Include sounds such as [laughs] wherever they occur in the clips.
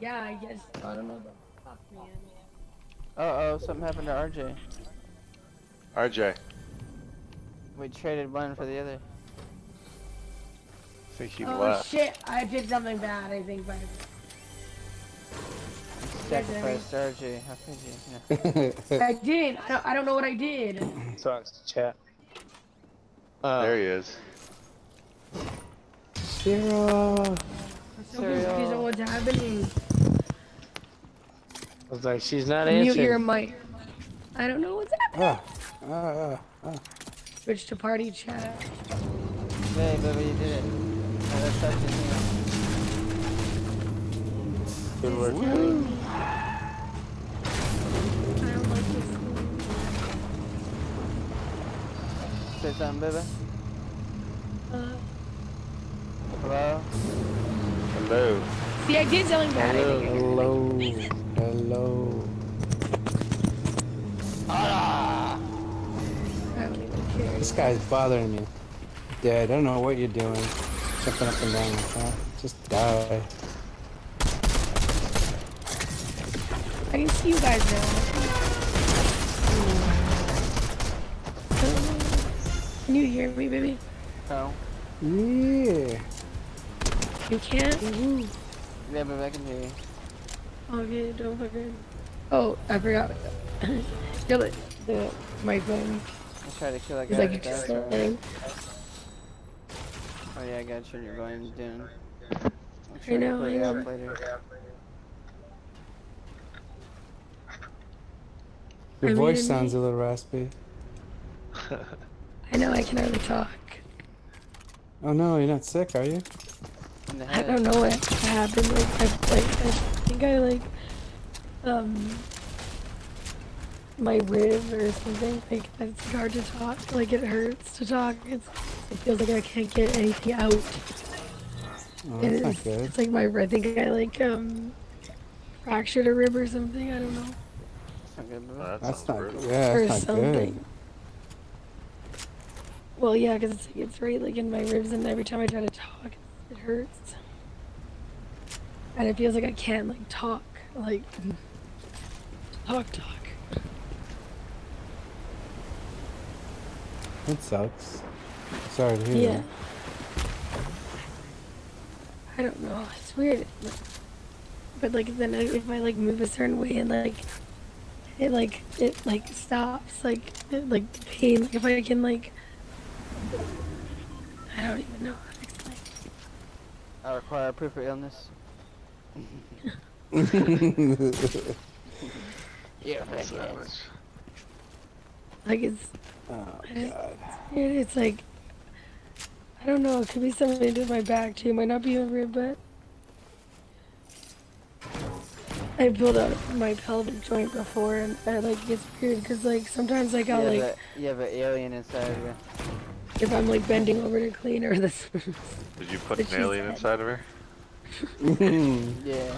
Yeah, I guess. I don't know. Fuck, man. Uh oh, something happened to RJ. RJ. We traded one for the other. I think he Oh left. shit! I did something bad. I think, but Sacrificed RJ. How could you? [laughs] I did. I don't, I don't know what I did. Talks to chat. there he is. Zero. I'm so confused what's happening. I was like, she's not Mute answering. your mic. I don't know what's happening. Ah, ah, ah. Switch to party chat. Hey, baby, you did it. Oh, that's such a Good work. I don't like this. Say something, baby. Uh, Hello? Hello. see, I did something bad. I Hello, hello, hello. I don't. This guy's bothering me. Dad, I don't know what you're doing. Jumping up and down like that. Just die. I can see you guys now. Can you hear me, baby? No. Yeah. You can't? Yeah, baby, I can hear you. Okay, don't fucking. Oh, I forgot. [coughs] Kill it. The microphone. I tried to kill that It's guy. like with you're that. just saying. Oh yeah, I got you. You're going down. I'll I know, put I know. up later. Your I voice mean- sounds a little raspy. [laughs] I know I can hardly talk. Oh no, you're not sick, are you? In the I don't know what happened. Like, I, like, I think I like, um, my rib or something. Like, it's hard to talk. Like, it hurts to talk. It's, it feels like I can't get anything out. Oh, It that's not good. It's like my. I think I like um fractured a rib or something. I don't know. That's not good, baby. Oh, that That's sounds not brutal. good. Yeah, or that's not good. something. Well, yeah, because it's, it's right like in my ribs, and every time I try to talk, it hurts. And it feels like I can't like talk, like talk, talk. That sucks. Sorry to hear Yeah. that. I don't know. It's weird. But like then if I like move a certain way and like it like it like stops like it, like the pain like, if I can like I don't even know how to explain. I require proof of illness. [laughs] Yeah, Savage. Like it's oh god. weird. It's like I don't know. It could be something to do with my back too. It might not be a rib, but I pulled out my pelvic joint before, and I like it's weird because like sometimes like I'll have, like a, you have an alien inside of you. If I'm like bending over to clean her [laughs] this. Did you put an alien dead. inside of her? Yeah.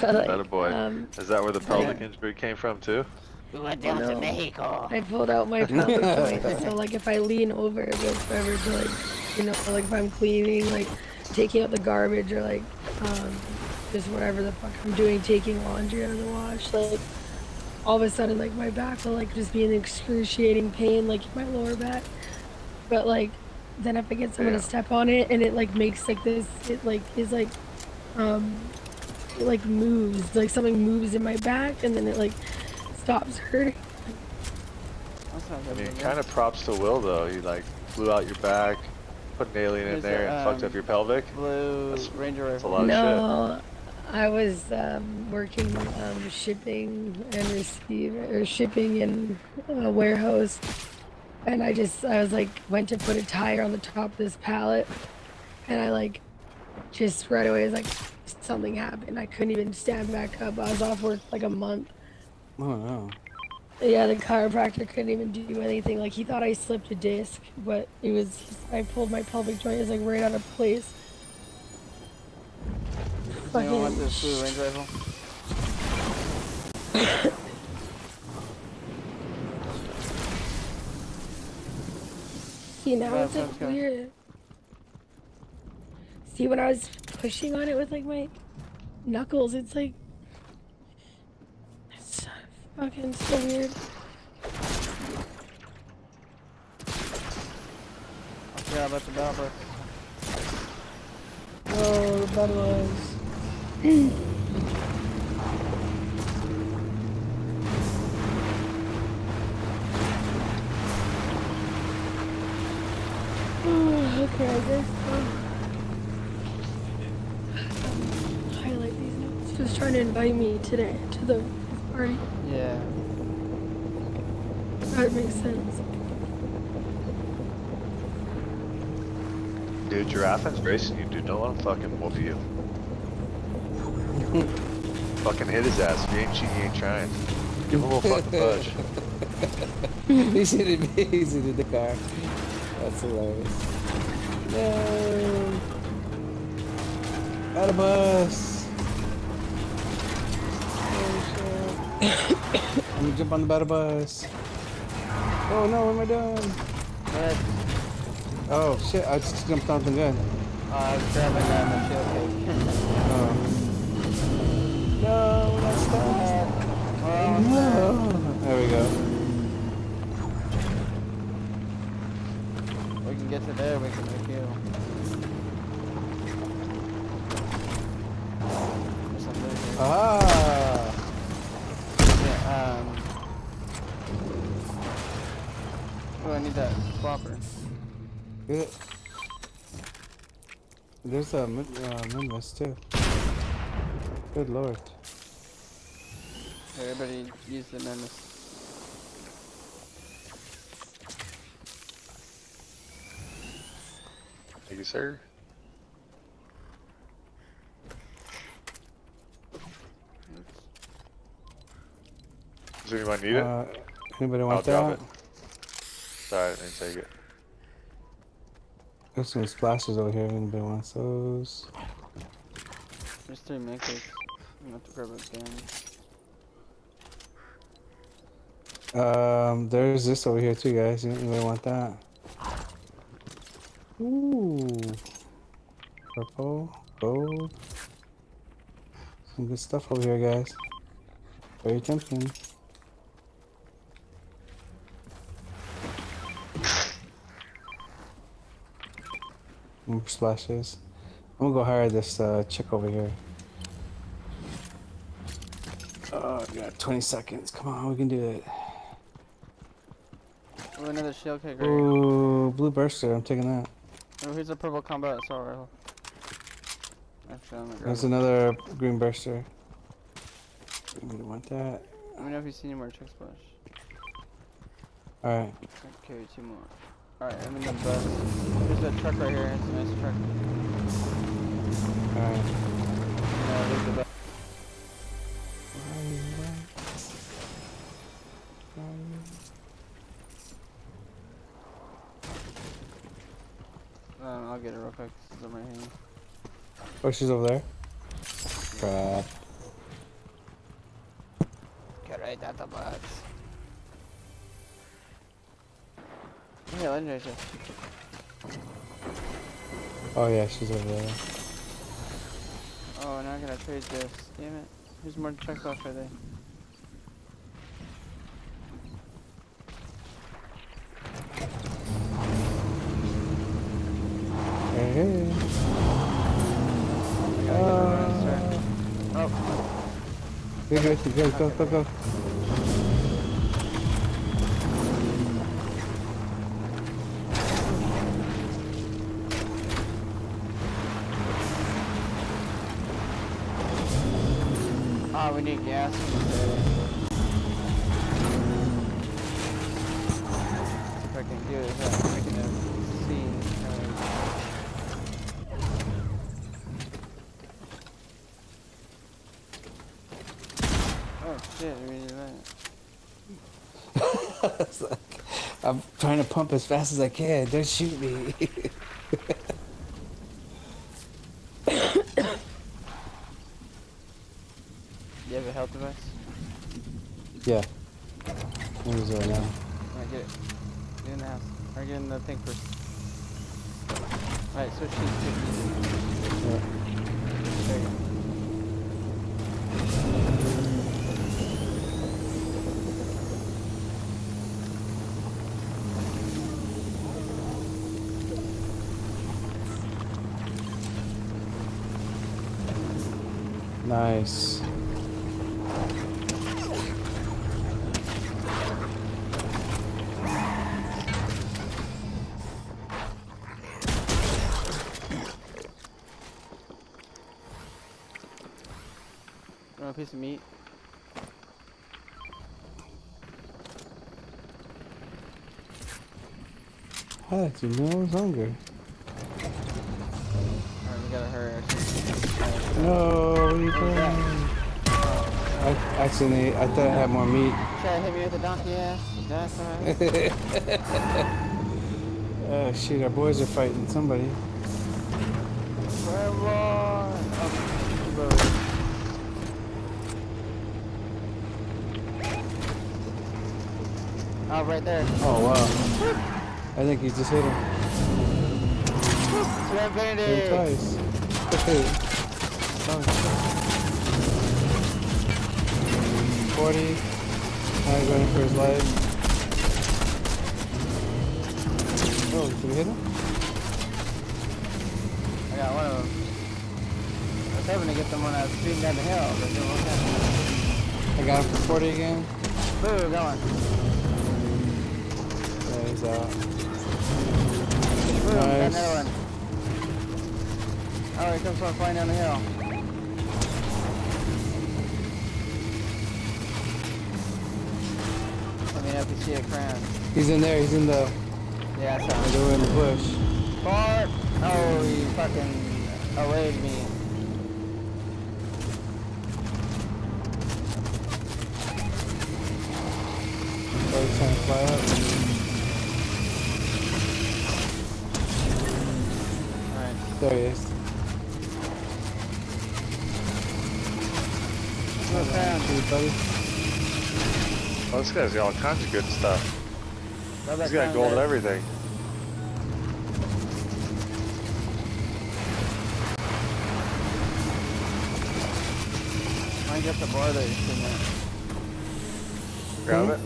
but, like, That boy. Um, Is that where the pelvic Yeah. injury came from too? We went down to Mexico. I pulled out my pelvic joint, [laughs] so like if I lean over, it goes forever to like, you know, like if I'm cleaning, like taking out the garbage or like, um, just whatever the fuck I'm doing, taking laundry out of the wash, like all of a sudden like my back will like just be in excruciating pain, like my lower back. But like, then if I get someone Yeah. to step on it and it like makes like this, it like is like, um, it like moves, like something moves in my back and then it like stops [laughs] hurting. I mean, baby. kind of props to Will though. You like blew out your back, put an alien in there, a, and fucked um, up your pelvic. Blue That's- Ranger that's a rifle. lot of no, I was um, working um, shipping and receive or shipping in a warehouse, and I just I was like went to put a tire on the top of this pallet, and I like just right away was like something happened. I couldn't even stand back up. I was off work like a month. Oh no. Yeah, the chiropractor couldn't even do anything. Like he thought I slipped a disc, but it was I pulled my pelvic joint. It was like right out of place. Does anyone want Fucking this blue Ranger rifle? [laughs] [laughs] See now it's like sounds weird. See when I was pushing on it with like my Knuckles, it's like. It's so fucking so weird. Yeah, that's about the battle. Oh, the battle was. [clears throat] okay, I guess. um, Highlight these notes. Just trying to invite me today to the party. Yeah. That makes sense. Dude, Giraffe's racing you, dude. Don't let him fucking whoop you. [laughs] fucking hit his ass. If you ain't cheating, you ain't trying. Give him a little fucking budge. [laughs] he's hitting me. He's hitting the car. That's hilarious. No. Out of bus. Oh shit. I'm gonna jump on the battle bus. Oh no, what am I doing? Oh shit, I just jumped on the gun. Uh, I was grabbing uh, my shield. Oh. No, that's that. oh, No. There we go. we can get to there, we can make you. There's. Ah. Yeah, um. Oh, I need that flopper. Good. There's a uh, Minmus too. Good lord. Everybody use the menace. Thank you, sir. Does anyone need it? Uh, anybody I'll want drop that? it. Sorry, I didn't take it. There's some splashes over here. Anybody wants those? There's three makers. I'm gonna have to grab a gun. Um, there's this over here too, guys. Anybody want that? Ooh, purple, gold. Some good stuff over here, guys. Very tempting. More splashes. I'm gonna go hire this uh, chick over here. Oh, we got 20 seconds. Come on, we can do it. Oh, another right here. Ooh, blue burster. I'm taking that. Oh, here's a purple combat assault rifle. Actually, There's another green burster. Anybody want that? Let me know if you see any more chug splash. Alright. Carry two more. Alright, I'm in the bus. There's a truck right here. It's a nice truck. Alright. Uh, get it real quick. It's in my hand. Oh, she's over there. Crap. Get right at the bus. Yeah, legendary chest. Oh yeah, she's over there. Oh, now I gotta trade this. Damn it. Here's more to chug splash right there. Go, go, go. ah, we need gas. See if I can do it without making a scene. Uh, Oh shit, I really that. It's like, I'm trying to pump as fast as I can. Don't shoot me. [coughs] You have a health device? yeah. I'm it right now. Alright, get it. Get in the house. Or get in the thing first. Alright, switch switch seats. Yeah. There you go. Nice. A piece of meat? How did you know I was hungry? Alright, we gotta hurry. No, what are you What was that? doing? I accidentally, I thought I had more meat. Try to hit me with a donkey ass. That's alright. Oh shit, our boys are fighting somebody. Where was? Oh, two. Oh, right there. Oh wow. I think he just hit him. Swear Hit him twice. oh [laughs] shit. 40. Now he's running for his life. Oh, did we hit him? I got one of them. I was hoping to get them when I was speeding down the hill, but it didn't work. I got him for 40 again. Boo, going. Yeah, he's out. Boom, got Nice. another one. Oh, comes one flying down the hill. You see a crown. He's in there, he's in the, Yeah, I saw him. they were in the bush. Fart! Oh, he fucking awayed me. Oh, he's trying to fly up. Alright. There he is. No. Shoot, buddy. Oh, this guy's got all kinds of good stuff. He's got crown, gold and everything. Might get the bar that you're there. Grab Hmm? it.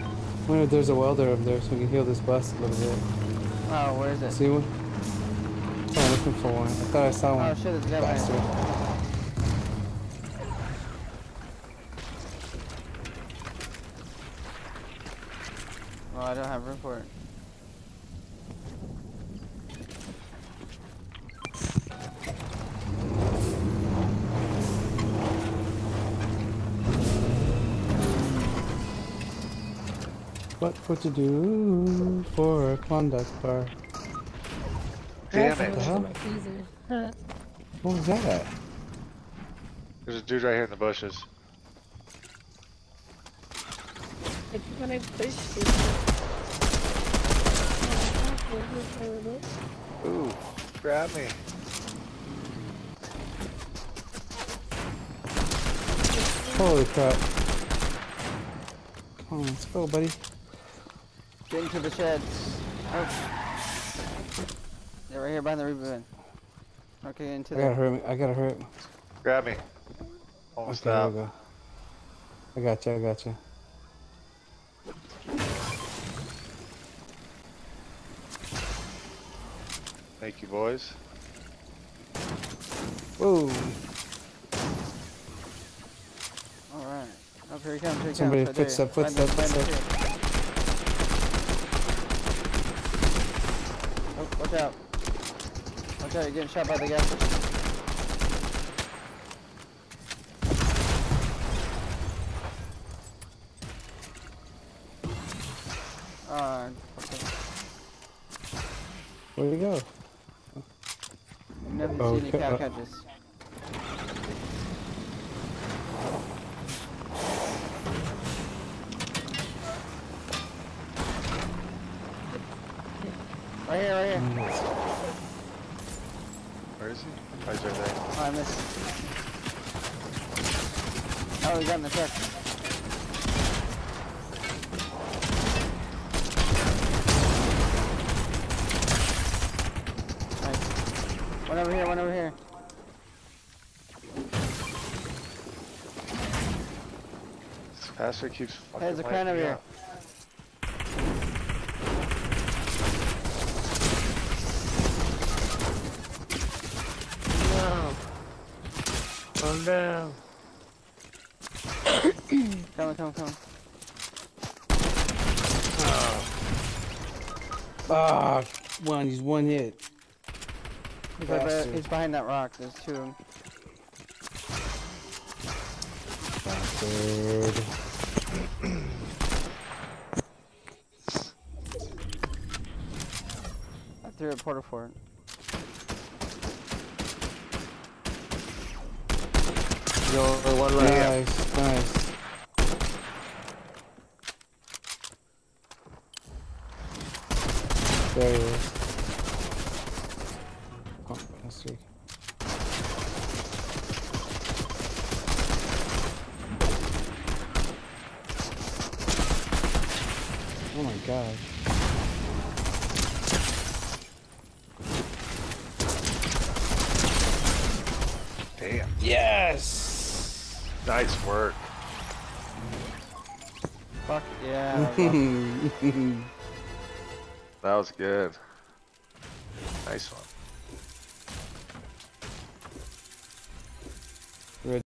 I wonder if there's a welder up there so we can heal this bus a little bit. Oh, where is it? See one? Oh, I'm looking for one. I thought I saw Oh one. shit, there's a guy behind Bastard. you. I have room for it. What would you do for a Klondike bar? Damn That's it. what's in Huh? my freezer. Huh. What was that? There's a dude right here in the bushes. It's when I pushed it. Ooh, grab me. Holy crap. Come on, let's go, buddy. Get into the sheds. Oh. Yeah, right here behind the reaper bin. Okay, into I gotta hurt me. I gotta hurt. Grab me. Almost Okay, there out. go. I got you. I got you. Thank you, boys. Whoa! Alright. Oh, here he comes, here he Somebody comes. right there. footstep, Behind the- footstep, behind. Oh, watch out. Watch out, you're getting shot by the gas station. Uh, okay. Where'd he go? I've never Oh, seen any okay, cow uh, catches. Right here, right here. Where is he? Oh, he's right there. Oh, I missed. Oh, he got in the truck. Nice. One over here, one over here. This bastard keeps fucking There's a wiping crown over me here. out. [coughs] Calm down. Coming, coming, coming. Ah, one. He's one hit. He's, right by, he's behind that rock. There's two of them. Bastard. I threw a porta fort. Yo, one left. Nice, nice. There he is. Oh, that's three. God. Damn. Yes! Nice work. Fuck yeah. [laughs] That was good. Nice one.